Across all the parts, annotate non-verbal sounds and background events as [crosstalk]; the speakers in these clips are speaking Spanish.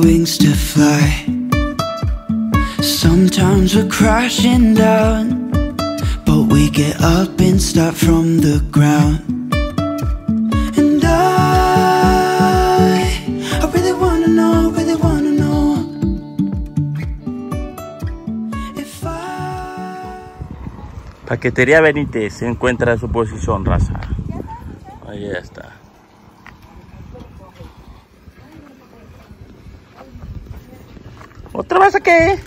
Wings to fly. Sometimes we're crashing down, but we get up and start from the ground. And I, I really wanna know, really wanna know if I. Paquetería Benítez se encuentra en su posición, raza. Ahí está. ¿Otra vez aquí?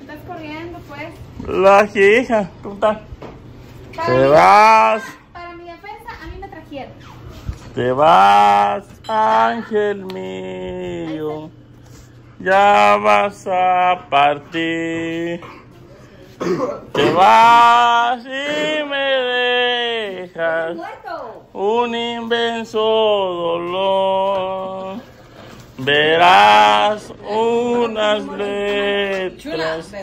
Estás corriendo, pues. La hija, ¿cómo está? Para Te mi vas, defensa- Para mi defensa, a mí me trajeron. te vas, ángel mío. Ya vas a partir. Te vas y me dejas. Un inmenso dolor. Verás unas letras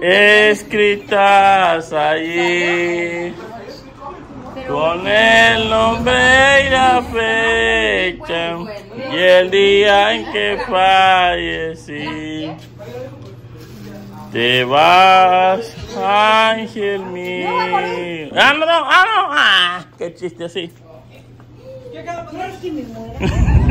escritas allí con el nombre y la fecha y el día en que fallecí. Te vas, ángel mío. Ah, no, ah, no, ah, qué chiste así.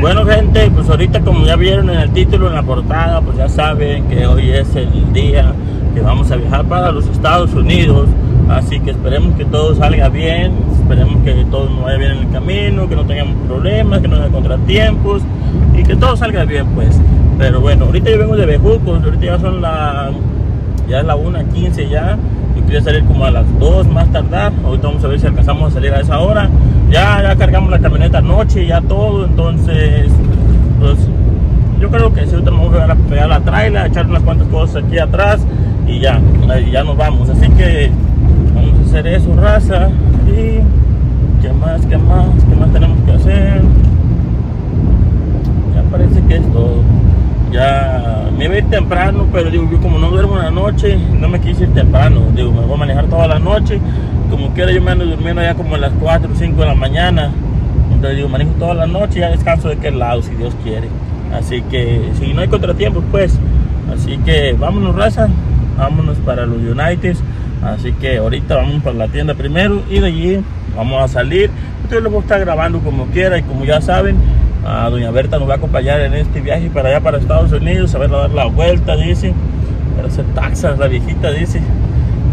Bueno gente, pues ahorita como ya vieron en el título, en la portada, pues ya saben que hoy es el día que vamos a viajar para los Estados Unidos. Así que esperemos que todo salga bien, esperemos que todo nos vaya bien en el camino, que no tengamos problemas, que no haya contratiempos y que todo salga bien pues. Pero bueno, ahorita yo vengo de Bejucos, ahorita ya son la, ya es la 1.15 ya. Yo quería salir como a las 2 más tardar. Ahorita vamos a ver si alcanzamos a salir a esa hora. Ya, ya cargamos la camioneta anoche, ya todo. Entonces, pues yo creo que si ahorita nos vamos a pegar la trailer, echar unas cuantas cosas aquí atrás y ya, y ya nos vamos. Así que vamos a hacer eso, raza. Y qué más, qué más, qué más tenemos que hacer. Ya parece que es todo. Ya me iba temprano, pero digo, yo como no duermo una noche, no me quise ir temprano. Digo, me voy a manejar toda la noche. Como quiera, yo me ando durmiendo ya como a las 4 o 5 de la mañana. Entonces digo, manejo toda la noche y descanso de aquel lado, si Dios quiere. Así que, si no hay contratiempos, pues. Así que vámonos, raza. Vámonos para los United. Así que ahorita vamos para la tienda primero y de allí vamos a salir. Entonces lo voy a estar grabando como quiera y como ya saben, a doña Berta nos va a acompañar en este viaje para allá para Estados Unidos, a ver dar la vuelta, dice, para hacer taxas, la viejita dice,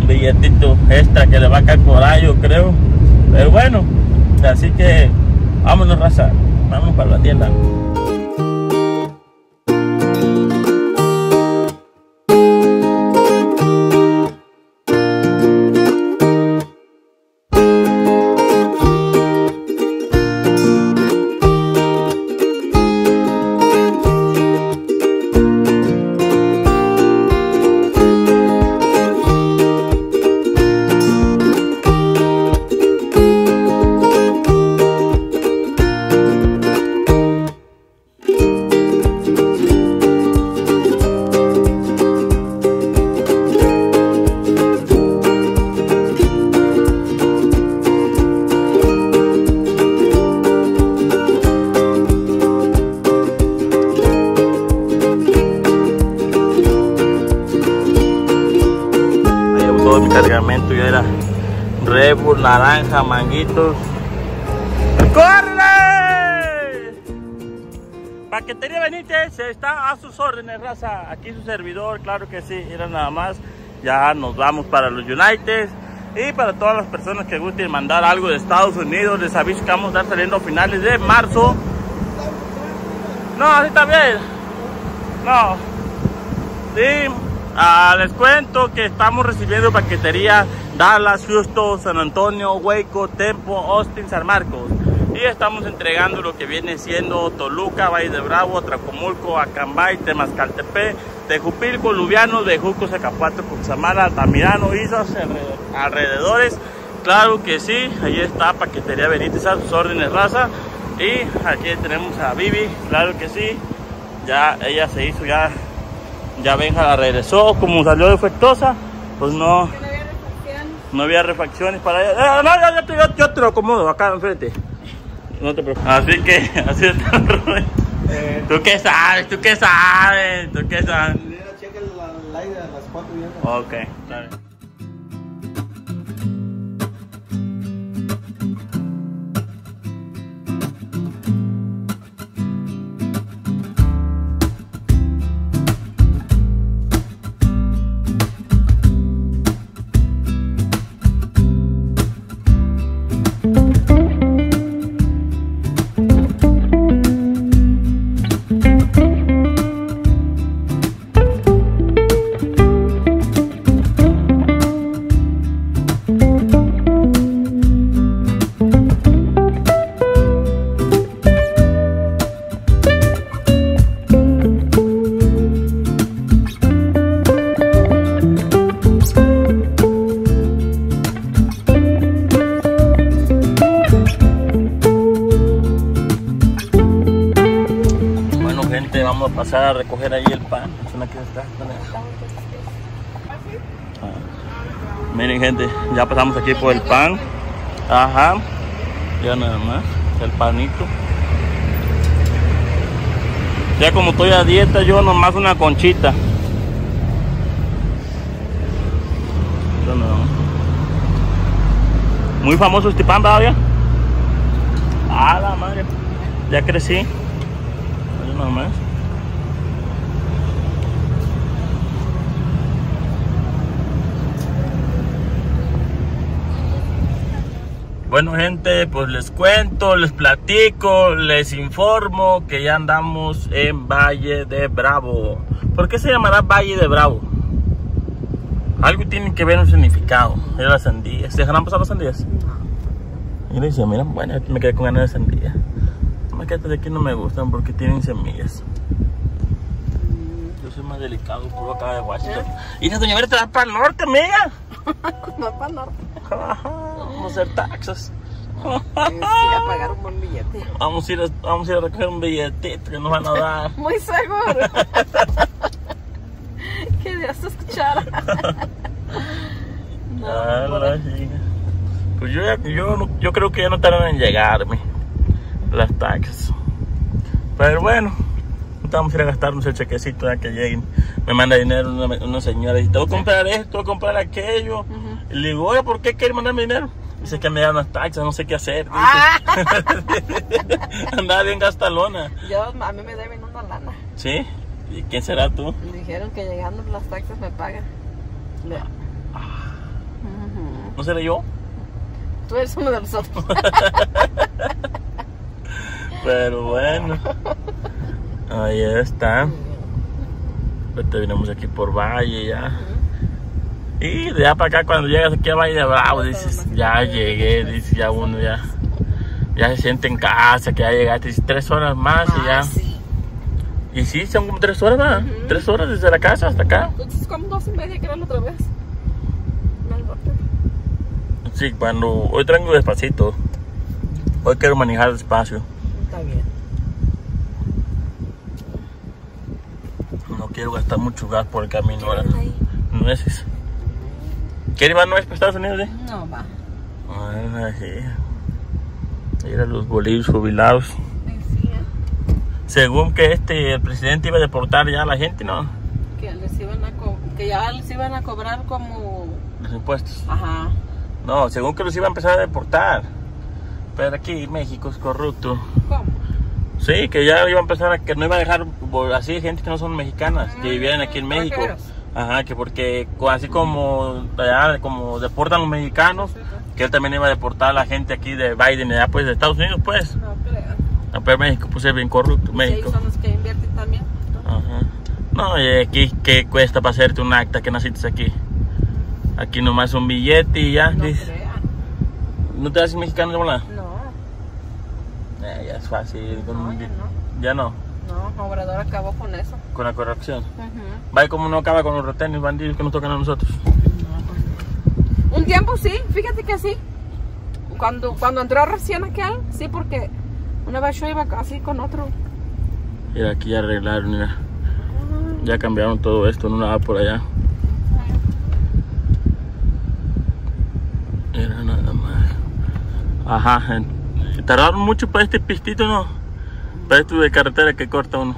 un billetito extra que le va a caer por ahí, yo creo. Pero bueno, así que vámonos, raza, vámonos para la tienda. Naranja. ¡Córrele! Paquetería Benítez está a sus órdenes, raza. Aquí su servidor, claro que sí, era nada más. Ya nos vamos para los United. Y para todas las personas que gusten mandar algo de Estados Unidos, les aviso que vamos a estar saliendo a finales de marzo. No, así está bien. No. Sí. Ah, les cuento que estamos recibiendo paquetería Dallas, Houston, San Antonio, Waco, Tempo, Austin, San Marcos. Y estamos entregando lo que viene siendo Toluca, Valle de Bravo, Tracomulco, Acambay, Temascaltepec, Tejupilco, Lubiano, de Juco, Zacapuato, Cuxamala, Altamirano, Islas, alrededores. Claro que sí, ahí está Paquetería Benítez a sus órdenes raza. Y aquí tenemos a Vivi, claro que sí. Ya ella se hizo, ya, ya Benja la regresó, como salió defectuosa, pues no, no había refacciones para ella. Eh, no, yo, yo te- yo- te lo acomodo acá enfrente. No te preocupes. Así que, [laughs] así está Rubén. ¿Tú qué sabes? ¿Tú qué sabes? ¿Tú qué sabes? Checa el aire a las 4 y. Ok, a a recoger ahí el pan. Ah. Miren, gente, ya pasamos aquí por el pan. Ajá. Ya nada más. El panito. Ya como estoy a dieta, yo nomás una conchita. Yo. Muy famoso este pan, ya? Ah, la madre. Ya crecí. Ahí nomás. Bueno gente, pues les cuento, les platico, les informo que ya andamos en Valle de Bravo. ¿Por qué se llamará Valle de Bravo? Algo tiene que ver un significado. Es las sandías. ¿Se dejarán pasar las sandías? Y le decía, mira, bueno, me quedé con ganas de sandía. Me quedé de aquí no me gustan porque tienen semillas. Yo soy más delicado, puro acá de Washington. Y la doña va para el norte, amiga. [laughs] No, para norte. Vamos a hacer taxas. Sí, a pagar un buen billete. Vamos a ir a, vamos a, ir a recoger un billetito que nos van a dar. [laughs] Muy seguro. [laughs] que Dios te escuchara. no, Ah. Pues yo, ya- yo, yo creo que ya no tardan en llegarme las taxas. Pero bueno, vamos a ir a gastarnos el chequecito ya que lleguen. Me manda dinero una, una señora y dice, voy a comprar esto, voy a comprar aquello. Y le digo, oye, ¿por qué quiere mandarme dinero? Dice que me dan las taxas, no sé qué hacer. Ah, [laughs] Andaba bien gastalona. yo, a mí me deben una lana. ¿Sí? ¿Y quién será tú? Dijeron que llegando las taxas me pagan. Le- Ujú. ¿No seré yo? Tú eres uno de nosotros. [laughs] Pero bueno. [laughs] Ahí está. Ahorita vinimos aquí por Valle ya. Y de allá para acá cuando llegas aquí a Valle de Bravo dices, ya llegué, dices ya uno ya. Ya se siente en casa, que ya llegaste, dices, tres horas más y ya. Ah. Y sí, son como tres horas, ¿verdad? Tres horas desde la casa hasta acá. Entonces, como dos y media que la otra vez. Sí, cuando hoy traigo despacito. Hoy quiero manejar despacio. Está bien. No quiero gastar mucho gas por el camino ahora. Nueces. ¿Quiere ir a nueces para Estados Unidos, eh? No, va. Ah, sí. Ir a los bolillos jubilados. Sí, ¿eh? Según que este el presidente iba a deportar ya a la gente, ¿no? que les iban a que ya les iban a cobrar como Los impuestos. ajá No, según que los iba a empezar a deportar. Pero aquí México es corrupto. ¿Cómo? Sí, que ya iba a empezar a que no iba a dejar bo- así gente que no son mexicanas, que vivieran aquí en México. Ajá, que porque así como allá como deportan los mexicanos, que él también iba a deportar a la gente aquí de Biden, allá pues de Estados Unidos, pues. No creo. Ah, Pero México pues es bien corrupto, Sí, México. son los que invierten también. Ajá. No, y aquí qué cuesta para hacerte un acta que naciste aquí. Aquí nomás un billete y ya. No dice. crean. ¿No te haces mexicano de volada? No, Eh, ya es fácil. con no, un ya no. Ya no, No, Obrador acabó con eso. con la corrupción. Ujú. Vaya como no acaba con los retenes bandidos que nos tocan a nosotros. Un tiempo sí, fíjate que sí. Cuando, cuando entró recién aquel, sí, porque una vez yo iba así con otro. Mira, aquí ya arreglaron, mira. Ya cambiaron todo esto, no nada por allá. Mira nada más. Ajá, tardaron mucho para este pistito, ¿no? Para esto de carretera que corta uno.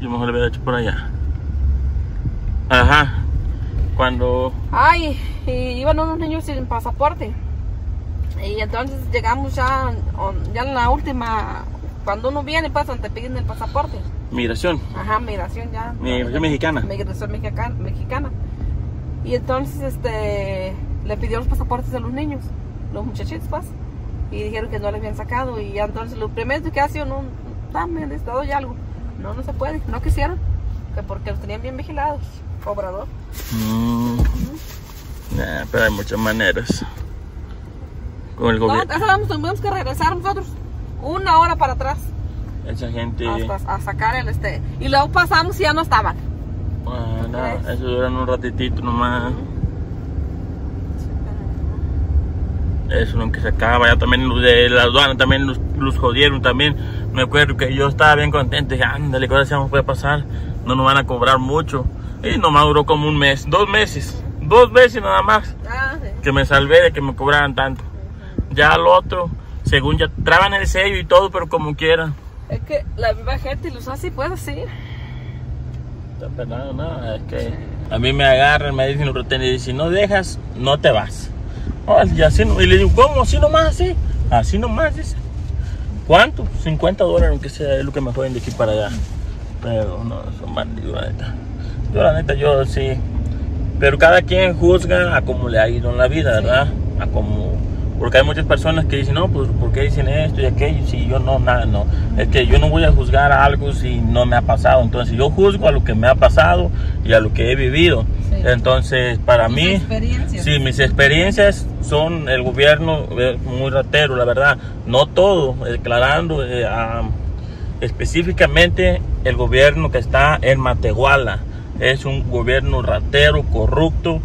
Yo mejor le hubiera hecho por allá. Ajá. Cuando. Ay, y iban unos niños sin pasaporte. Y entonces llegamos ya, ya en la última, cuando uno viene, pues, donde te piden el pasaporte. Migración. Ajá, migración ya. Migración mexicana. Migración mexicana, mexicana. Y entonces, este, le pidió los pasaportes de los niños, los muchachitos, pues. Y dijeron que no le habían sacado. Y ya entonces, lo primero que hacían, un, dame, les doy algo. No, no se puede, no quisieron. Que porque los tenían bien vigilados, cobrador. Mm. Nah, pero hay muchas maneras. Con el No, gobierno. vamos, tuvimos que regresar nosotros una hora para atrás Esa gente. a sacar el este. Y luego pasamos y ya no estaban. Ah, no, eso duran un ratitito nomás. Eso nunca se acaba. Ya también los de la aduana también los, los jodieron también. Me acuerdo que yo estaba bien contento. Dije, ándale, ahora se nos puede pasar. No nos van a cobrar mucho. Y nomás duró como un mes, dos meses. Dos meses nada más. Ah, sí. Que me salvé de que me cobraran tanto. Ya al otro, según ya traban el sello y todo, pero como quiera. Es que la misma gente los hace, pues sí. Está pelado, no, es que a mí me agarran, me dicen y si no dejas, no te vas. Y, así, y le digo, ¿cómo? ¿Así nomás? Así, así nomás, dice. ¿Cuánto? 50 dólares, aunque sea, es lo que me joden de aquí para allá. Pero no, son bandidos, la neta. Yo, la neta, yo sí. Pero cada quien juzga a cómo le ha ido en la vida, ¿verdad? A cómo... Porque hay muchas personas que dicen, no, pues, ¿por qué dicen esto y aquello? Si yo no, nada, no. Es que yo no voy a juzgar a algo si no me ha pasado. Entonces, yo juzgo a lo que me ha pasado y a lo que he vivido. Sí. Entonces, para Tus mí... experiencias. Sí, mis experiencias son el gobierno eh, muy ratero, la verdad. No todo, declarando eh, específicamente el gobierno que está en Matehuala. Es un gobierno ratero, corrupto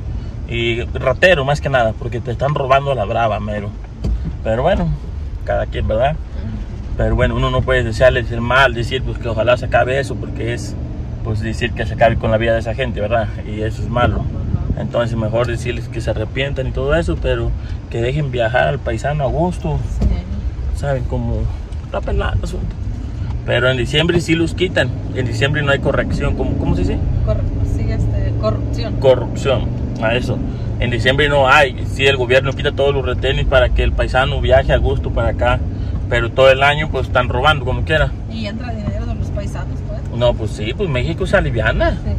y ratero más que nada, porque te están robando a la brava, mero. Pero bueno, cada quien, ¿verdad? Pero bueno, uno no puede desearles el mal, decir pues que ojalá se acabe eso, porque es pues decir que se acabe con la vida de esa gente, ¿verdad? Y eso es malo. Entonces mejor decirles que se arrepientan y todo eso, pero que dejen viajar al paisano a gusto, ¿saben? Como está pelado el asunto. Pero en diciembre sí los quitan, en diciembre no hay corrección, ¿cómo, cómo se dice? Cor- sí, este, corrupción. Corrupción, a eso. En diciembre no hay, sí el gobierno quita todos los retenes para que el paisano viaje a gusto para acá, pero todo el año pues están robando como quiera. Y entra dinero de los paisanos, pues. No, pues sí, pues México se aliviana. Sí.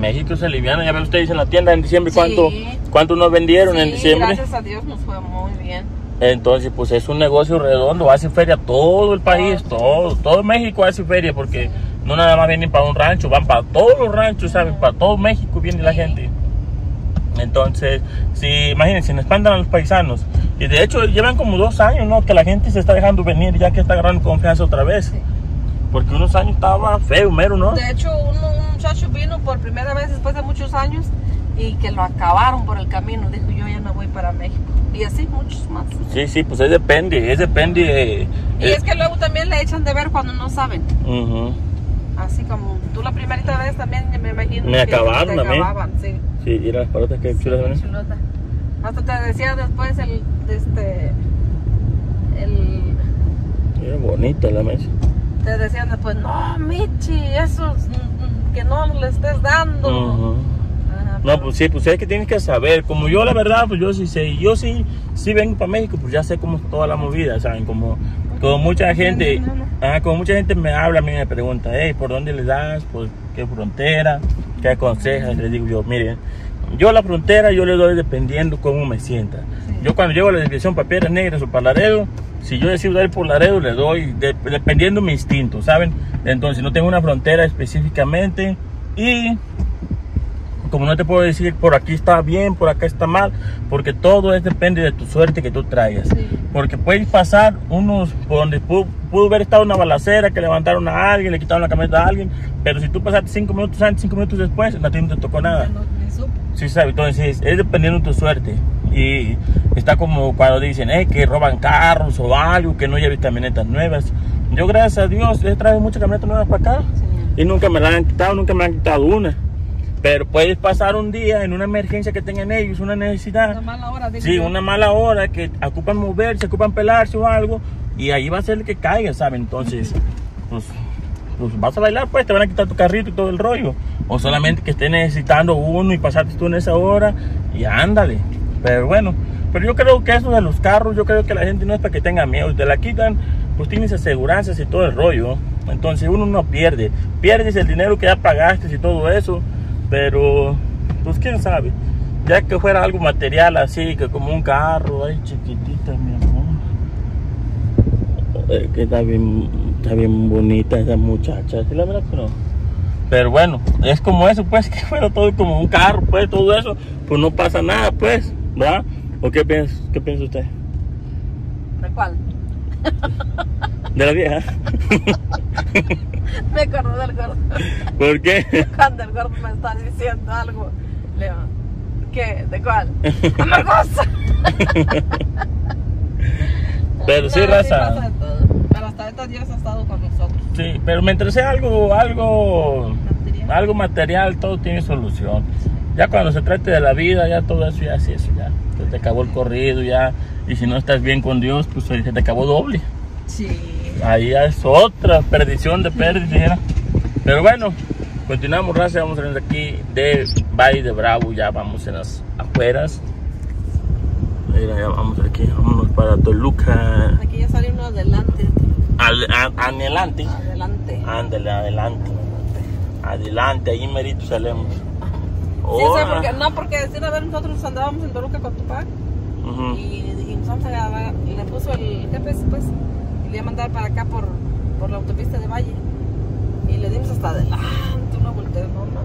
México se aliviana, ya ven ustedes en la tienda en diciembre Sí. cuánto, cuánto nos vendieron en diciembre. Gracias a Dios nos fue muy bien. Entonces, pues es un negocio redondo, hace feria todo el país, todo, todo México hace feria, porque no nada más vienen para un rancho, van para todos los ranchos, ¿saben? Para todo México viene la gente. Entonces, si imagínense, nos espantan a los paisanos. Y de hecho, llevan como dos años, ¿no? Que la gente se está dejando venir, ya que está agarrando confianza otra vez. Sí. Porque unos años estaba feo, mero, ¿no? De hecho, un, un muchacho vino por primera vez después de muchos años y que lo acabaron por el camino. Dijo, yo ya no voy para México. Y así muchos más. Sí, sí, pues es depende, es depende. Y eh, es que luego también le echan de ver cuando no saben. ujú. Así como tú la primerita vez también me imagino. Me acabaron también. acababan, sí. Sí, y las parotas que chulas, ¿verdad? Chulota. Hasta te decía después el, este, el, Era bonita la mesa. te decían después, no, Michi, eso es, que no le estés dando. Ajá, No, pues sí, pues es que tienes que saber. Como yo, la verdad, pues yo sí sé. Yo sí, sí vengo para México, pues ya sé cómo es toda la movida, ¿saben? Como, como mucha gente, ah, como mucha gente me habla, a mí me pregunta, hey, ¿por dónde le das? ¿Por qué frontera? ¿Qué aconsejas? Les digo yo, miren, yo la frontera yo le doy dependiendo cómo me sienta. Yo cuando llego a la dirección para Piedras Negras o para Laredo, si yo decido dar por Laredo, le doy de- dependiendo mi instinto, ¿saben? Entonces no tengo una frontera específicamente y como no te puedo decir por aquí está bien, por acá está mal, porque todo es depende de tu suerte que tú traigas. Sí. Porque puedes pasar unos por donde pudo, pudo haber estado una balacera, que levantaron a alguien, le quitaron la camioneta a alguien, pero si tú pasaste cinco minutos antes, cinco minutos después, no te tocó nada. No. Sí, sabe, entonces es dependiendo de tu suerte. Y está como cuando dicen eh, que roban carros o algo, que no lleves camionetas nuevas. Yo, gracias a Dios, he traído muchas camionetas nuevas para acá Sí. y nunca me la han quitado, nunca me han quitado una. Pero puedes pasar un día en una emergencia que tengan ellos, una necesidad. Una mala hora, Sí, una mala hora que ocupan moverse, ocupan pelarse o algo, y ahí va a ser el que caiga, ¿saben? Entonces, pues, pues vas a bailar, pues te van a quitar tu carrito y todo el rollo. O solamente que esté necesitando uno y pasaste tú en esa hora y ándale. Pero bueno, pero yo creo que eso de los carros, yo creo que la gente no es para que tenga miedo. Te la quitan, pues tienes aseguranzas y todo el rollo. Entonces uno no pierde. Pierdes el dinero que ya pagaste y todo eso. Pero, pues quién sabe. Ya que fuera algo material así, que como un carro, ay chiquitita, mi amor. Eh, que está bien, está bien bonita esa muchacha, ¿sí la verdad que no? Pero bueno, es como eso, pues, [laughs] que fuera todo como un carro, pues, todo eso, pues no pasa nada, pues, ¿verdad? ¿O qué piensa, qué piensa usted? ¿De cuál? De la vieja. [laughs] [laughs] Me acuerdo del gordo. ¿Por qué? [laughs] Cuando el gordo me está diciendo algo. Le digo, ¿qué? ¿De cuál? ¡Amargosa! [laughs] Pero sí, raza. todo. Pero hasta ahorita Dios ha estado con nosotros. Sí, pero mientras sea algo, algo, Material. algo material, todo tiene solución. Ya cuando se trate de la vida, ya todo eso ya sí, eso ya. Se te acabó el corrido ya. Y si no estás bien con Dios, pues se te acabó doble. Sí. Ahí es otra perdición de pérdida. Pero bueno, continuamos, raza. Vamos saliendo aquí de Valle de Bravo. Ya vamos en las afueras. Mira, ya vamos aquí. Vámonos para Toluca. Aquí ya sale uno adelante. Al, a- adelante. Adelante. Ándale, adelante. Adelante, ahí merito salemos. Sí, o sea, porque, no, porque decir, a ver, nosotros andábamos en Toluca con tu papá ujú. y dijimos, vamos a y le puso el GPS, pues, y le iba a mandar para acá por, por la autopista de Valle. Y le dimos hasta adelante, una volteo, no, no.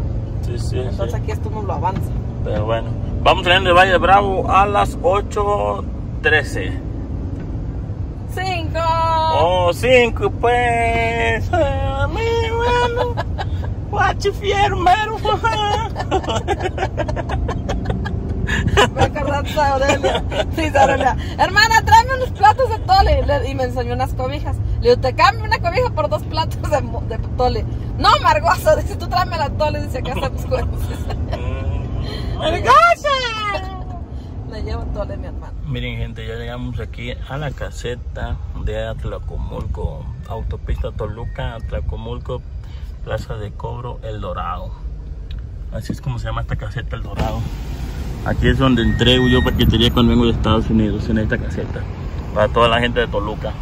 Sí, sí, Entonces sí. aquí esto no lo avanza. Pero bueno, vamos saliendo de Valle Bravo a las 8.13. ¡Cinco! Oh, 5 pues. Mi bueno. [laughs] Guachifiero, mero. [laughs] Me acordaste a Aurelia. Hermana, tráeme unos platos de tole. Le- Y me enseñó unas cobijas. Le digo, te cambio una cobija por dos platos de, tole. No, Margoso, dice, tú tráeme la tole. Dice, acá están tus cuernos. Le llevo tole, mi hermano. Miren gente, ya llegamos aquí a la caseta de Atlacomulco, autopista Toluca, Atlacomulco, Plaza de Cobro, El Dorado. Así es como se llama esta caseta, El Dorado. Aquí es donde entrego yo paquetería cuando vengo de Estados Unidos, en esta caseta. Para toda la gente de Toluca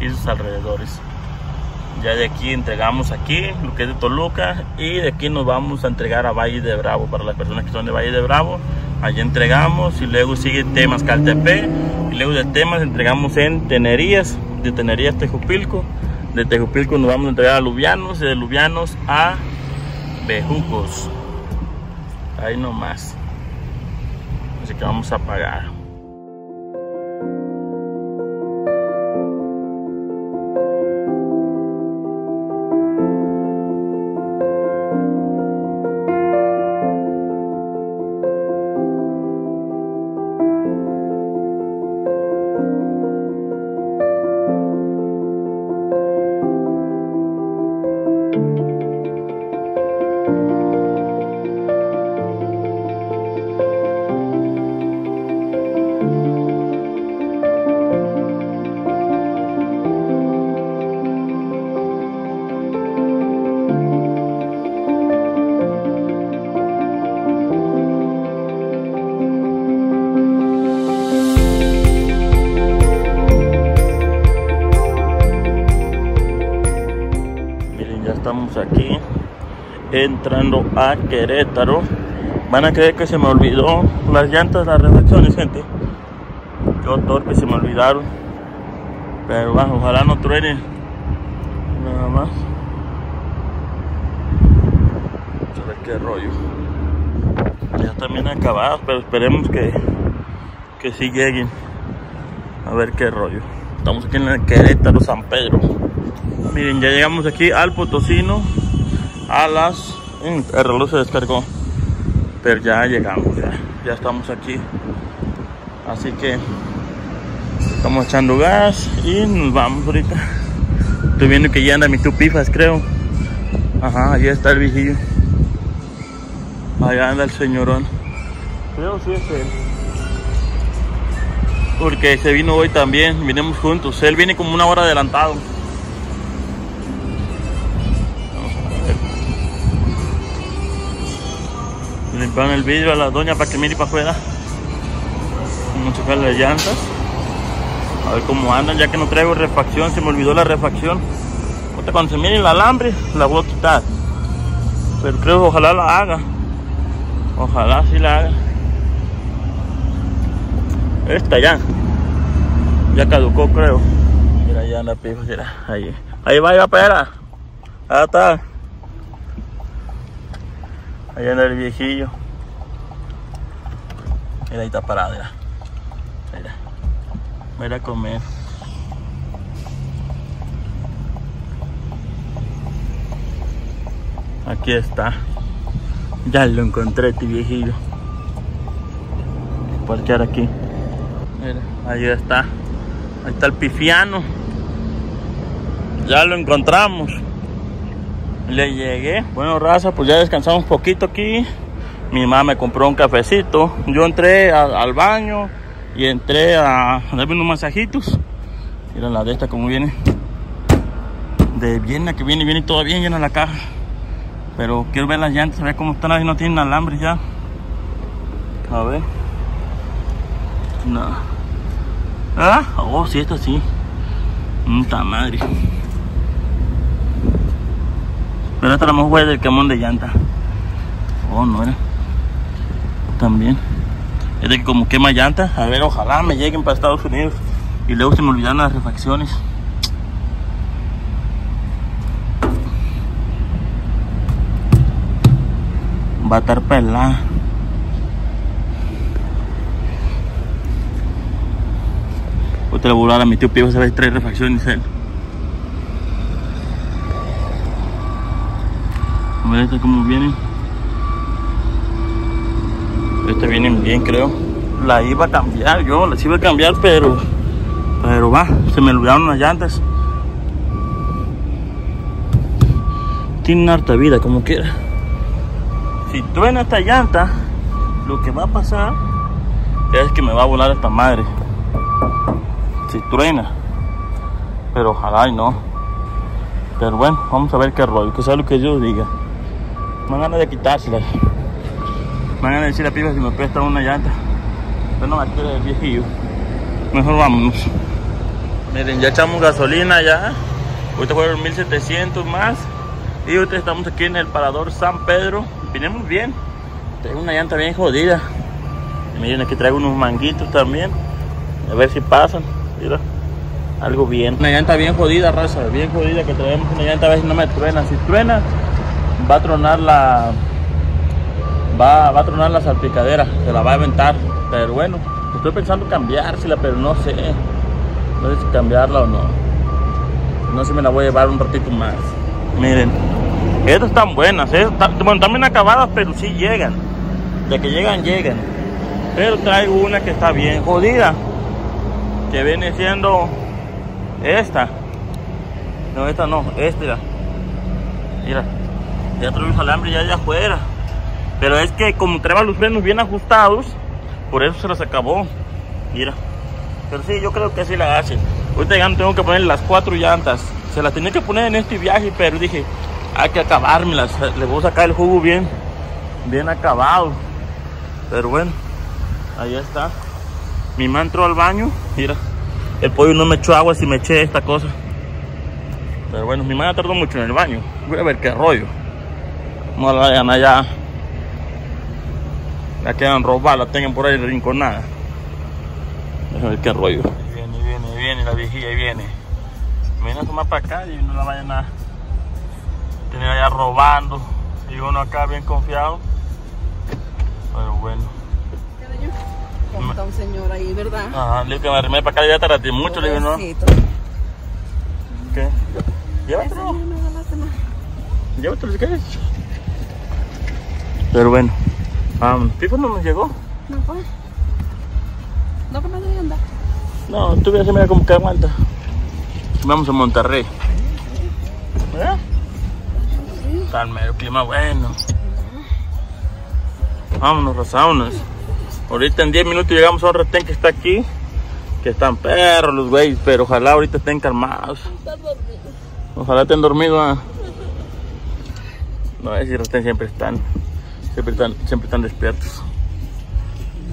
y sus alrededores. Ya de aquí entregamos aquí lo que es de Toluca y de aquí nos vamos a entregar a Valle de Bravo para las personas que son de Valle de Bravo. Allí entregamos y luego sigue Temas Caltepé y luego de Temas entregamos en Tenerías, de Tenerías Tejupilco. De Tejupilco nos vamos a entregar a Lubianos y de Lubianos a Bejucos. Ahí nomás. Así que vamos a pagar. Aquí entrando a Querétaro. Van a creer que se me olvidó las llantas, las refacciones, gente. Yo torpe se me olvidaron. Pero bueno, ojalá no truene. Nada más. A ver qué rollo. Ya también acabadas, pero esperemos que, que sí lleguen. A ver qué rollo. Estamos aquí en el Querétaro, San Pedro. Miren, ya llegamos aquí al Potosino a las... Mm, El reloj se descargó. Pero ya llegamos, ya, ya estamos aquí. Así que estamos echando gas y nos vamos ahorita. Estoy viendo que ya anda mi tupifas, creo. Ajá, ahí está el vigillo. Allá anda el señorón. Creo sí es él. Porque se vino hoy también, vinimos juntos. Él viene como una hora adelantado. Limpiaron el vidrio a la doña para que mire para afuera. Vamos a checar las llantas. A ver cómo andan, ya que no traigo refacción, se me olvidó la refacción. Ahorita cuando se mire el alambre, la voy a quitar. Pero creo que ojalá la haga. Ojalá sí la haga. Esta ya. Ya caducó, creo. Mira, ya anda pifa, mira. Ahí. Ahí va, ahí va para allá. Ahí está. Ahí anda el viejillo. Mira, ahí está parada, mira. Mira. A comer. Aquí está. Ya lo encontré, este viejillo. Parquear aquí. Mira, ahí está. Ahí está el pifiano. Ya lo encontramos. Le llegué. Bueno, raza, pues ya descansamos un poquito aquí. Mi mamá me compró un cafecito. Yo entré al baño y entré a darme unos masajitos. Mira la de esta como viene. De Viena que viene, viene todo bien llena la caja. Pero quiero ver las llantas, a ver cómo están ahí, no tienen alambre ya. A ver. No. Ah, oh, sí, esta sí. Puta madre. Pero esta a lo mejor fue del camón de llanta. Oh, no era. También. Es de que como quema llanta. A ver, ojalá me lleguen para Estados Unidos. Y luego se me olvidaron las refacciones. Va a estar pelada. Otra volada a mi tío Pío, se tres refacciones él. A ver esta cómo vienen. Estas vienen bien creo. La iba a cambiar, yo las iba a cambiar, pero pero va, se me olvidaron las llantas. Tienen harta vida como quiera. Si truena esta llanta, lo que va a pasar es que me va a volar esta madre. Si truena. Pero ojalá y no. Pero bueno, vamos a ver qué rollo, que sea lo que Dios diga. Me dan ganas de quitárselas. Ganas de decir a piba si me presta una llanta. Pero no me quiere el viejillo. Mejor vámonos. Miren, ya echamos gasolina ya. Ahorita fueron 1700 más. Y ahorita estamos aquí en el parador San Pedro. Vinimos bien. Traigo una llanta bien jodida. Miren, aquí traigo unos manguitos también. A ver si pasan. Mira. Algo bien. Una llanta bien jodida, raza. Bien jodida que traemos una llanta a ver si no me truena. Si truena, va a tronar la. Va, a tronar la salpicadera. Se la va a aventar. Pero bueno, estoy pensando cambiársela, pero no sé. No sé si cambiarla o no. No sé si me la voy a llevar un ratito más. Miren, estas están buenas, ¿eh? Bueno, también acabadas, pero sí llegan. De que llegan, llegan. Pero traigo una que está bien jodida. Que viene siendo esta. No, esta no, esta. Mira, ya traigo el alambre ya de afuera. Pero es que como traeba los frenos bien ajustados, por eso se las acabó. Mira. Pero sí, yo creo que así la hace. Ahorita ya no tengo que poner las cuatro llantas. Se las tenía que poner en este viaje, pero dije, hay que acabármelas. Le voy a sacar el jugo bien, bien acabado. Pero bueno, ahí está. Mi mamá entró al baño. Mira, el pollo no me echó agua si me eché esta cosa. Pero bueno, mi madre tardó mucho en el baño. Voy a ver qué rollo. La vayan allá. La quedan robadas, la tengan por ahí rinconada. Déjame ver qué rollo. Ahí Viene, viene, viene, la viejilla ahí viene. Viene a tomar para acá y no la vayan a tener allá robando. Y uno acá bien confiado. Pero bueno. Como está un señor ahí, ¿verdad? Ajá, le digo que me arrimé para acá, ya tardé mucho, le digo, ¿no? ¿Qué? Llévatelo. Llévatelo si quieres. Pero bueno. Um, Pipo no nos llegó. No fue. No que me debe andar. No, tú ves, mira como que aguanta. Vamos a Monterrey. ¿Eh? Está el medio clima bueno. Vámonos, raza, vámonos. Ahorita en 10 minutos llegamos a un retén que está aquí. Que están perros los güeyes, pero ojalá ahorita estén calmados. Ojalá estén dormidos. ah. No, ese retén siempre están. Siempre están, siempre están despiertos.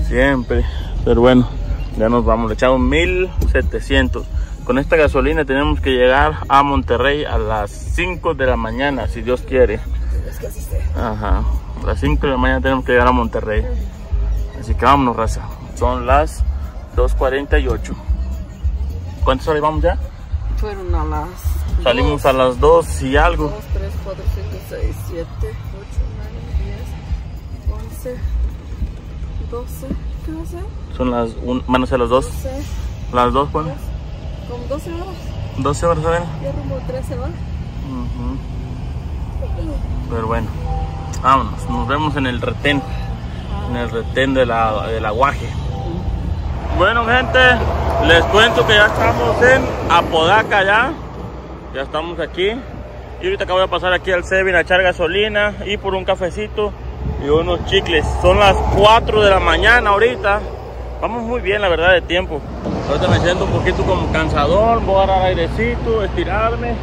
Siempre. Pero bueno, ya nos vamos. Le echamos 1700. Con esta gasolina tenemos que llegar a Monterrey a las 5 de la mañana, si Dios quiere. Ajá. A las 5 de la mañana tenemos que llegar a Monterrey. Así que vámonos, raza. Son las 2.48. ¿Cuántas horas vamos ya? Fueron a las. Salimos a las 2 y algo. 2, 3, 4, 5, 6, 7, 8, 9, 10, 11, 12. ¿Qué va a ser? Son las, un- van a ser las 2. 12, Las 2, bueno. como 12 horas. 12 horas, ¿saben? Ya rumbo 13 horas. Pero bueno, vámonos. Nos vemos en el retén. En el retén de la, del aguaje. Bueno, gente, les cuento que ya estamos en Apodaca ya. Ya estamos aquí. Y ahorita acabo de pasar aquí al Seven a echar gasolina y por un cafecito y unos chicles. Son las 4 de la mañana ahorita. Vamos muy bien, la verdad, de tiempo. Ahorita me siento un poquito como cansador. Voy a agarrar airecito, estirarme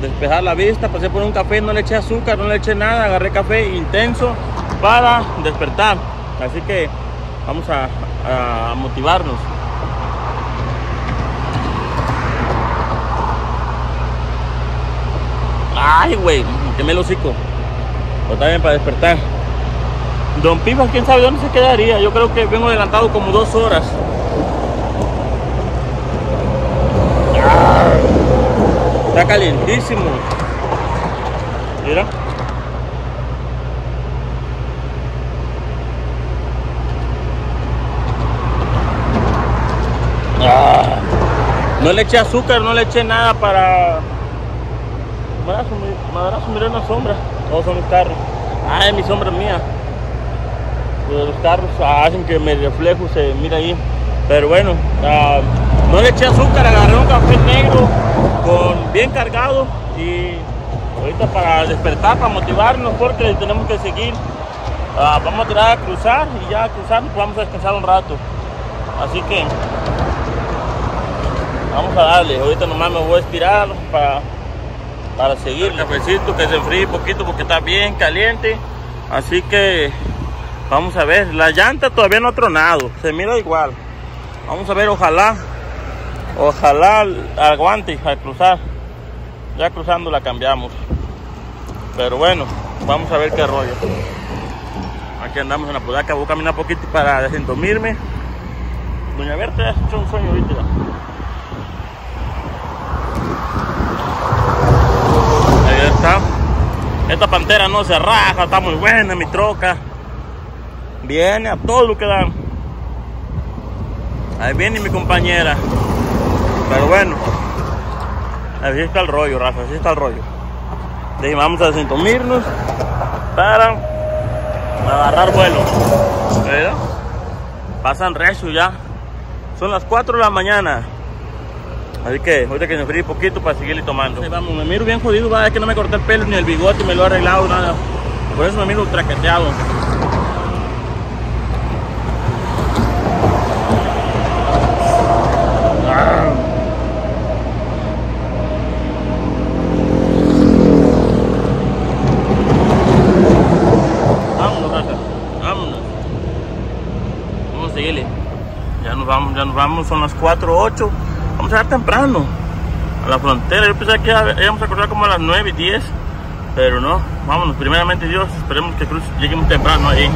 despejar la vista, pasé por un café, no le eché azúcar, no le eché nada, agarré café intenso para despertar. Así que vamos a, motivarnos. Ay, güey, que me lo hocico. Pero bien para despertar. Don Pipa, quién sabe dónde se quedaría. Yo creo que vengo adelantado como dos horas. Está calientísimo. Mira. Ah. No le eché azúcar, no le eché nada para... Madrazo, mi- madrazo, miré una sombra. Todos son mis carros. Es mi sombra mía. Los carros hacen que mi reflejo se mira ahí. Pero bueno, ah, no le eché azúcar, agarré un café negro con bien cargado y ahorita para despertar, para motivarnos porque tenemos que seguir. Ah, vamos a a cruzar y ya cruzando pues vamos a descansar un rato. Así que vamos a darle. Ahorita nomás me voy a estirar para, para seguir. El cafecito que se enfríe un poquito porque está bien caliente. Así que vamos a ver. La llanta todavía no ha tronado. Se mira igual. Vamos a ver, ojalá. Ojalá aguante al cruzar. Ya cruzando la cambiamos. Pero bueno, vamos a ver qué rollo. Aquí andamos en la podaca. Voy a caminar un poquito para desentomirme. Doña Berta ya se echó un sueño ahorita. Ahí está. Esta pantera no se raja, está muy buena mi troca. Viene a todo lo que da. Ahí viene mi compañera. Pero bueno. Así está el rollo, Rafa, así está el rollo. Vamos a desentomirnos para agarrar vuelo. Pasan recio ya. Son las 4 de la mañana. Así que ahorita que me fríe poquito para seguirle tomando. Vamos, me miro bien jodido, va, es que no me corté el pelo ni el bigote, me lo he arreglado, nada. Por eso me miro traqueteado. Ah. Vámonos, raza, vámonos. Vamos a seguirle. Ya nos vamos, son las 4 8. Vamos a llegar temprano. a la frontera. Yo pensé que íbamos a cruzar como a las 9 y 10, pero no. Vámonos, primeramente Dios, esperemos que cruz, lleguemos temprano ahí.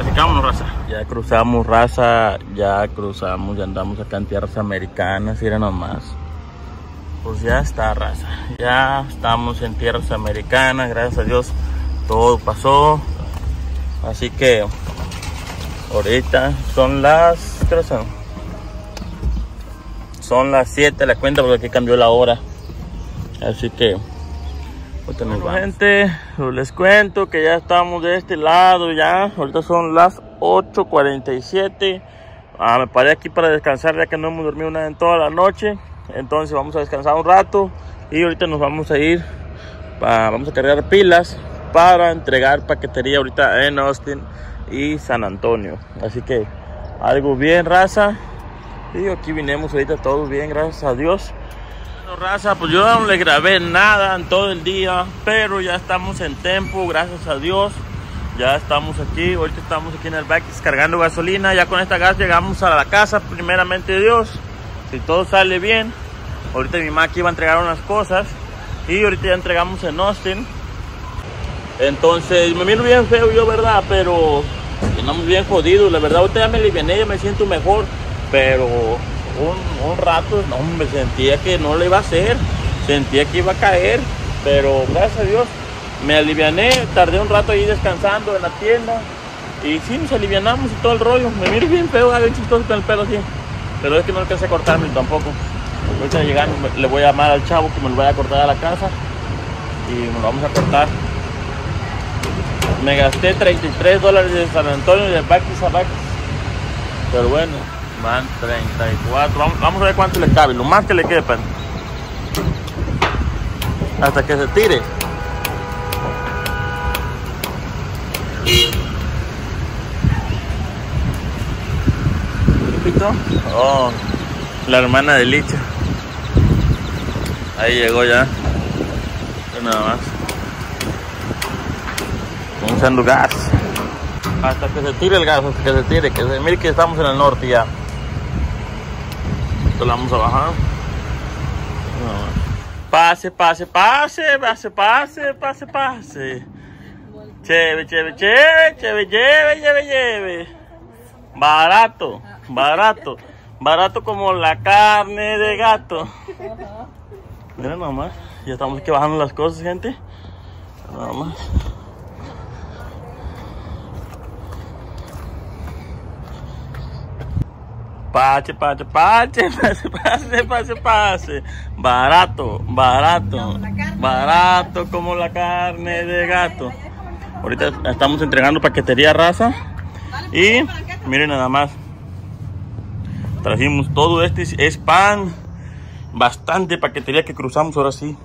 Así que vámonos, raza. Ya cruzamos, raza, ya cruzamos, ya andamos acá en tierras americanas, era nomás. Pues ya está, raza. Ya estamos en tierras americanas, gracias a Dios todo pasó. Así que ahorita son las, ¿qué son? Son las 7 la cuenta porque aquí cambió la hora. Así que vamos. gente, les cuento que ya estamos de este lado ya. Ahorita son las 8.47. Ah, me paré aquí para descansar ya que no hemos dormido nada en toda la noche. Entonces vamos a descansar un rato y ahorita nos vamos a ir. pa- vamos a cargar pilas para entregar paquetería ahorita en Austin y San Antonio. Así que algo bien, raza. Y aquí vinimos ahorita todos bien, gracias a Dios. Bueno, raza, pues yo no le grabé nada en todo el día, pero ya estamos en tiempo, gracias a Dios. Ya estamos aquí, ahorita estamos aquí en el back cargando gasolina. Ya con esta gas llegamos a la casa, primeramente Dios. Si todo sale bien, ahorita mi mamá aquí va a entregar unas cosas y ahorita ya entregamos en Austin. Entonces me miro bien feo yo, ¿verdad? Pero andamos bien jodidos, la verdad. Ahorita ya me aliviané, ya me siento mejor. Pero un, un rato, no, me sentía que no le iba a hacer. Sentía que iba a caer. Pero gracias a Dios me aliviané. Tardé un rato ahí descansando en la tienda. Y sí, nos alivianamos y todo el rollo. Me miro bien feo, a ver chistoso con el pelo así. Pero es que no alcancé a cortarme tampoco. Ahorita llegando me- le voy a llamar al chavo que me lo vaya a cortar a la casa. Y nos lo vamos a cortar. Me gasté 33 dólares de San Antonio de Baquis a Baquis. Pero bueno, van 34. Vamos, vamos a ver cuánto le cabe, lo más que le quepan. Hasta que se tire. Oh, la hermana de Licha. Ahí llegó ya. Ya Nada más. Estamos usando gas. Hasta que se tire el gas, hasta que se tire. Que se, mire que estamos en el norte ya. Esto lo vamos a bajar. No. Pase, pase, pase, pase, pase, pase, pase. Cheve, cheve, cheve, cheve, cheve, cheve, cheve. Barato, barato. Barato como la carne de gato. Mira nomás. Ya estamos aquí bajando las cosas, gente. Nada más. [laughs] Pache, pache, pache, pase, pase, pase, pase. Barato, barato, barato como la carne de gato. Ahorita estamos entregando paquetería raza. Y miren nada más. Trajimos todo este, es pan. Bastante paquetería que cruzamos ahora sí.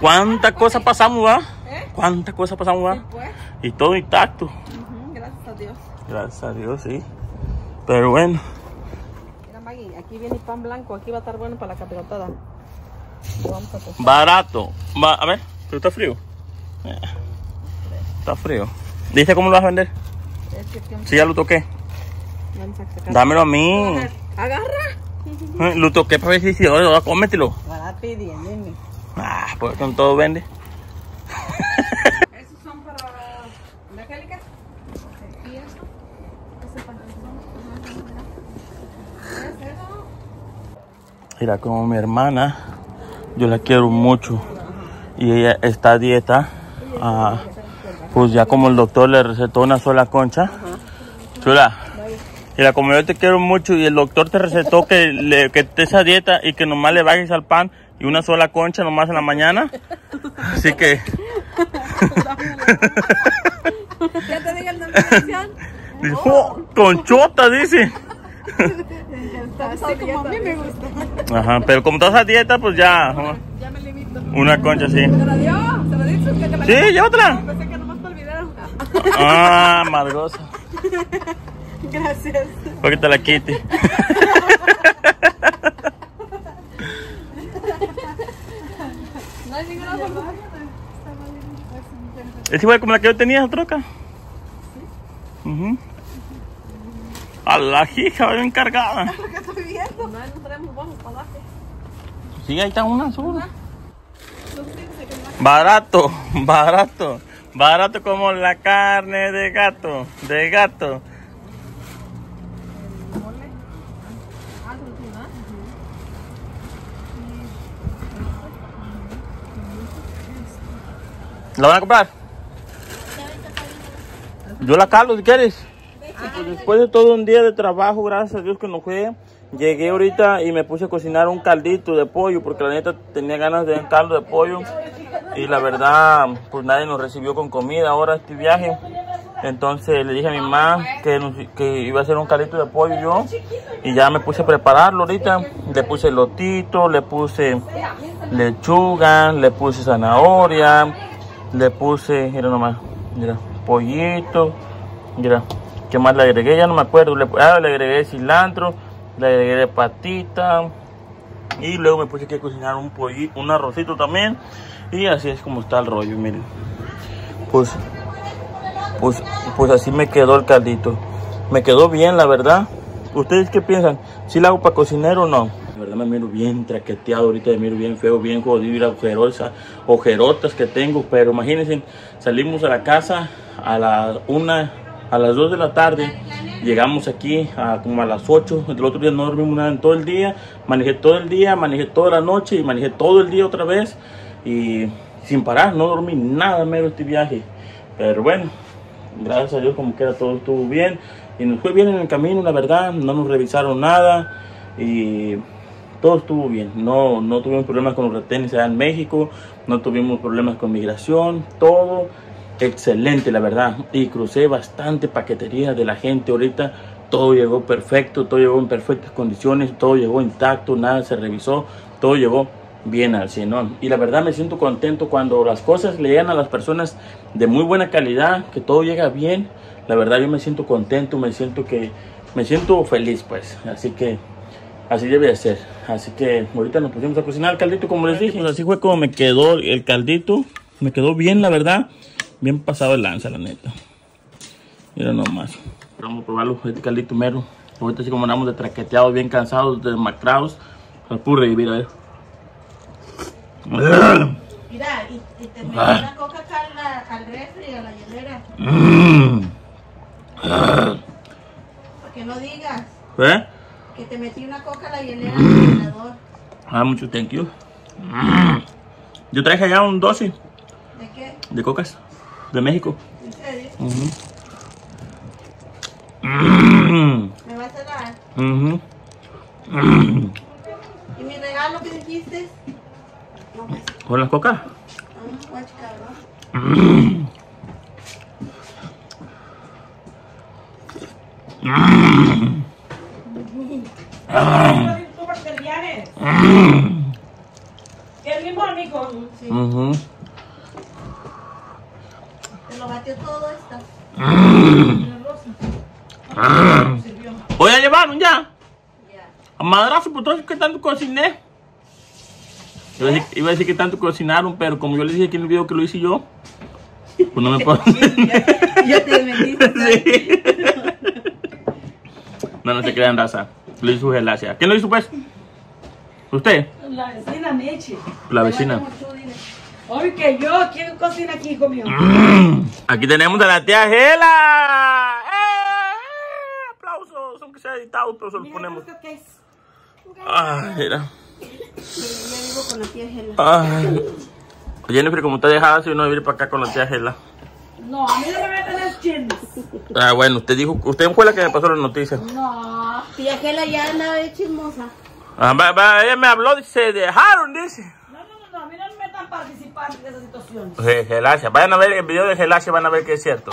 ¿Cuánta cosa pasamos, va? ¿Cuánta cosa pasamos, va? Pues, Y todo intacto. gracias a Dios. Gracias a Dios, sí. Pero bueno. Mira, Maggie, aquí viene pan blanco. Aquí va a estar bueno para la capirotada. Barato. Va, a ver, ¿pero está frío? Eh, Está frío. ¿Dice cómo lo vas a vender? Sí, ya lo toqué. Dámelo a mí. Agarra. Eh, Lo toqué para ver si si ahora cómetelo. Ah, pues con todo vende. [laughs] Esos son para. ¿De Angélica? ¿Y eso? Ese pantalón. ¿Es eso? Mira, como mi hermana, yo la quiero mucho. Y ella está a dieta. ah, pues ya como el doctor le recetó una sola concha. Chula. Mira, como yo te quiero mucho y el doctor te recetó que, le, que te esa dieta y que nomás le bajes al pan y una sola concha nomás en la mañana. Así que... [laughs] Ya te dije el nombre de. [laughs] Dijo, "Oh, conchota, dice. [laughs] Así como a mí me gusta. Ajá, pero como todas esas dieta, pues ya. ajá, Ya me limito. Una concha, sí. ¿Se la dio? ¿Se la? ¿Que te la Sí, llévatela. Pensé que nomás para el video. Ah, amargosa. [laughs] Gracias. Para que te la quite. No hay ninguna forma. Es igual como la que yo tenía, troca. Ujú. A la hija, bien cargada. [laughs] ¿Qué estoy viendo? No, no bonos para. Sí, ahí está una sola. Barato, [laughs] barato, barato como la carne de gato, de gato. ¿La van a comprar? Yo la calo si quieres. Después de todo un día de trabajo, gracias a Dios que no fue, llegué ahorita y me puse a cocinar un caldito de pollo porque la neta tenía ganas de un caldo de pollo y la verdad pues nadie nos recibió con comida ahora este viaje. Entonces le dije a mi mamá que, que iba a hacer un caldito de pollo yo y ya me puse a prepararlo ahorita. Le puse lotito, le puse lechuga, le puse zanahoria, le puse, mira nomás, mira, pollito, mira, ¿qué más le agregué? Ya no me acuerdo, le, ah, le agregué cilantro, le agregué patita y luego me puse aquí a cocinar un pollito, un arrocito también y así es como está el rollo, miren. Pues, pues, pues así me quedó el caldito. Me quedó bien, la verdad. ¿Ustedes qué piensan? ¿Si la hago para cocinar o no? La verdad me miro bien traqueteado ahorita, me miro bien feo, bien jodido, y las ojerosa- ojerotas que tengo, pero imagínense, salimos a la casa a las una, a las 2 de la tarde, llegamos aquí a como a las 8, el otro día no dormimos nada en todo el día, manejé todo el día, manejé toda la noche y manejé todo el día otra vez. Y sin parar, no dormí nada mero este viaje, pero bueno, gracias a Dios como quiera todo estuvo bien. Y nos fue bien en el camino la verdad. No nos revisaron nada y todo estuvo bien. No no tuvimos problemas con los retenes allá en México. No tuvimos problemas con migración todo excelente la verdad. Y crucé bastante paquetería de la gente ahorita. Todo llegó perfecto todo llegó en perfectas condiciones todo llegó intacto nada se revisó todo llegó bien al 100 ¿no? y la verdad me siento contento cuando las cosas le llegan a las personas de muy buena calidad que todo llega bien la verdad yo me siento contento me siento que me siento feliz pues. Así que así debe de ser. Así que ahorita nos pusimos a cocinar el caldito como les dije. Pues así fue como me quedó el caldito. Me quedó bien la verdad bien pasado el lanza la neta mira nomás vamos a probarlo este caldito mero ahorita así como andamos de traqueteados bien cansados demacrados al puro revivir a ver Mira, y, y te metí una coca acá al, al refri, a la hielera. Mm. Para que no digas ¿Eh? que te metí una coca a la hielera al congelador. Ah, mucho thank you. Mm. Yo traje allá un 12 ¿De qué? de cocas de México. ¿En serio? Ujú. ¿Me vas a dar? ¿Y mi regalo que dijiste? No, pues, ¿Con las cocas? El limón, mijo. Sí, lo batió todo esto. Voy a llevarlo ya. Ya. A madrazo, pues entonces, ¿qué tanto cociné? Iba a, decir, iba a decir que tanto cocinaron, pero como yo les dije aquí en el video que lo hice yo, pues no me puedo. [laughs] [laughs] Ya te metiste. No, no se crean raza. Lo hizo Gelacia. ¿Quién lo hizo pues? ¿Usted? La vecina Meche. La vecina. Oye, que yo, ¿quién cocina aquí, hijo mío? [clears throat] Aquí tenemos a la tía Gela. ¡Eh! Aplausos, aunque sea editado, pero se los ponemos. Ay, mira. Ya vivo con la tía Gela. Ay. Jennifer, como está dejada, si no vivir para acá con la tía Gela. No, a mí no me meten el chismes. Ah, bueno, usted dijo, usted fue la que me pasó la noticia. No. Tía Gela ya anda de chismosa. Ah, va- va, ella me habló, dice, se dejaron, dice. No, no, no, no, a mí participar de esa situación. Eh, Gelacia, vayan a ver el video de Gelacia, van a ver que es cierto.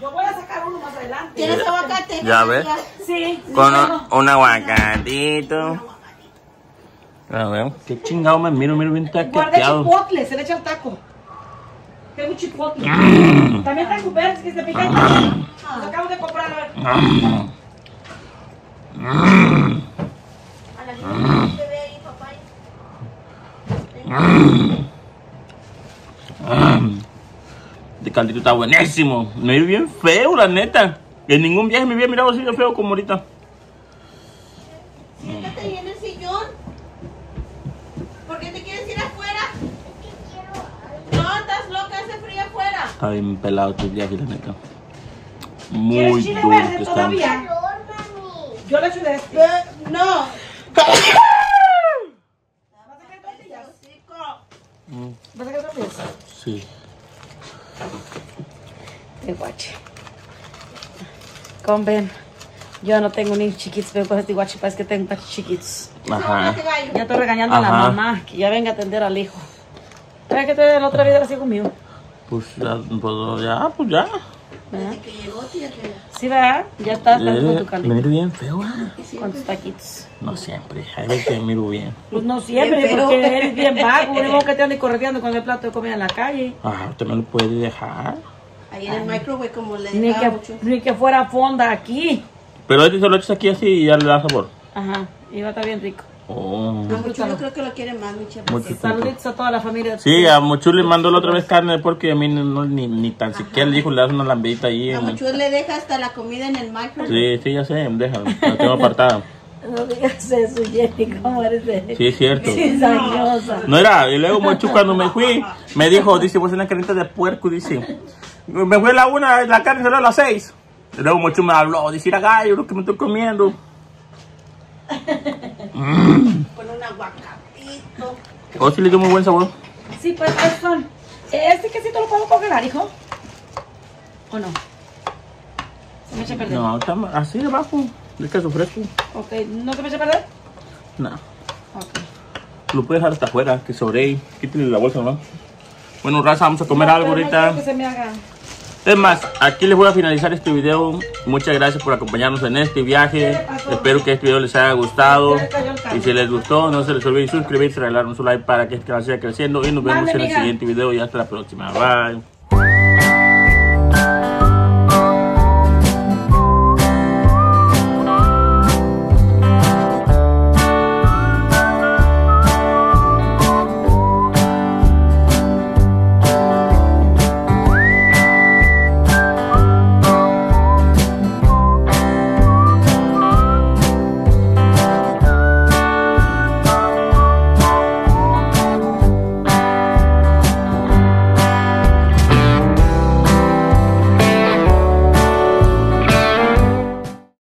Yo voy a sacar uno más adelante. ¿Tienes aguacate? Ya ves. Sí. Con un, un aguacatito. A ver, qué chingado me miro, miro bien taqueteado. chipotle, se le echa el taco. Tengo chipotle. También tengo cuberes que se pican. Los acabo de comprar. a ver. A la niña que se ve ahí, papá. [clears throat] Este caldito está buenísimo. Me vi bien feo, la neta. En ningún viaje me había mirado así de feo como ahorita. Siéntate bien en el sillón. ¿Por qué te quieres ir afuera? No, estás loca, hace frío afuera. Está bien pelado tu viaje, la neta. Muy ¿Quieres chile verde todavía? Yo le chulé este. No, Sí. Te guache. Con ven. Yo no tengo ni chiquitos, pero pues este guache parece que tengo cachis chiquitos. Ajá. Ya estoy regañando a la Ajá. mamá que ya venga a atender al hijo. ¿Sabes que te en la otra vida así conmigo? Pues ya, pues ya, pues ya. ¿Verdad? Que llegó, tía, que Sí, ¿verdad? Ya estás con Eh, tu me caldito, miro bien feo, ah. con tus taquitos. No siempre, hay veces que me miro bien. Pues no siempre, Bien feo. porque eres bien vago. [laughs] Modo que te andes correteando con el plato de comida en la calle. Ajá, usted me lo puede dejar. ahí en el microwave como le Ni que, mucho. ni que fuera fonda aquí. Pero este se lo echas aquí así y ya le da sabor. Ajá, y va a estar bien rico. Oh. A mucho yo creo que lo quiere más, mi. Saluditos a toda la familia. Sí, a Muchu le mandó la otra vez carne porque a mí no, no- ni, ni tan siquiera le dijo, le das una lambidita ahí. A mucho le deja hasta la comida en el microwave. Sí, sí, ya sé, déjalo, la tengo apartada. [laughs] No digas eso, Jenny, ¿cómo eres de Sí, es cierto. [laughs] cizañosa? No era, y luego Muchu cuando me fui, me dijo, dice, pues una carnita de puerco, dice. Me fui a la una, la carne salió a las seis. Y luego Muchu me habló, dice, mira gallo, lo que me estoy comiendo. Con un aguacatito. O sí le dio muy buen sabor. Sí, pues son. ¿Este quesito lo puedo congelar, hijo? ¿O no? ¿Se me echa a perder? No, está así debajo, de queso fresco. Ok, ¿no se me echa a perder? No. Ok. Lo puedes dejar hasta afuera, que sobre ahí. Quítale la bolsa, ¿no? Bueno, raza, vamos a comer No, algo no ahorita. quiero que se me haga. Es más, aquí les voy a finalizar este video. Muchas gracias por acompañarnos en este viaje. Espero que este video les haya gustado. Y si les gustó, no se les olvide suscribirse, regalarnos un like para que este canal siga creciendo. Y nos vemos en el siguiente video y hasta la próxima. Bye.